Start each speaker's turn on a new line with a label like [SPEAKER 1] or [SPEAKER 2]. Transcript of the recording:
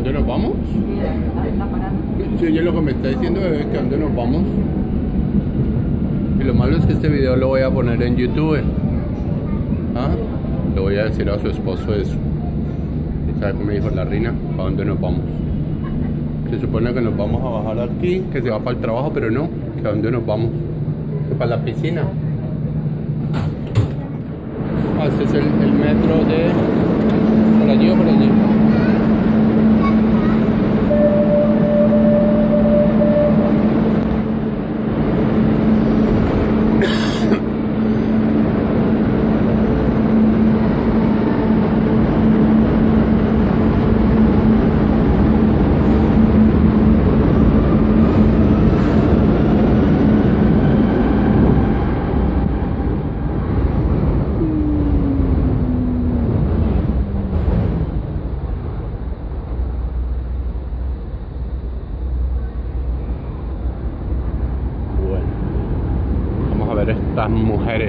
[SPEAKER 1] dónde nos vamos? Sí, yo lo que me está diciendo es que a dónde nos vamos. Y lo malo es que este video lo voy a poner en YouTube. ¿Ah? Le voy a decir a su esposo eso. ¿Y sabe cómo me dijo la reina? ¿Para dónde nos vamos? Se supone que nos vamos a bajar aquí, que se va para el trabajo, pero no. ¿Que a dónde nos vamos? Que para la piscina. Ah, este es el, el metro de... estas mujeres.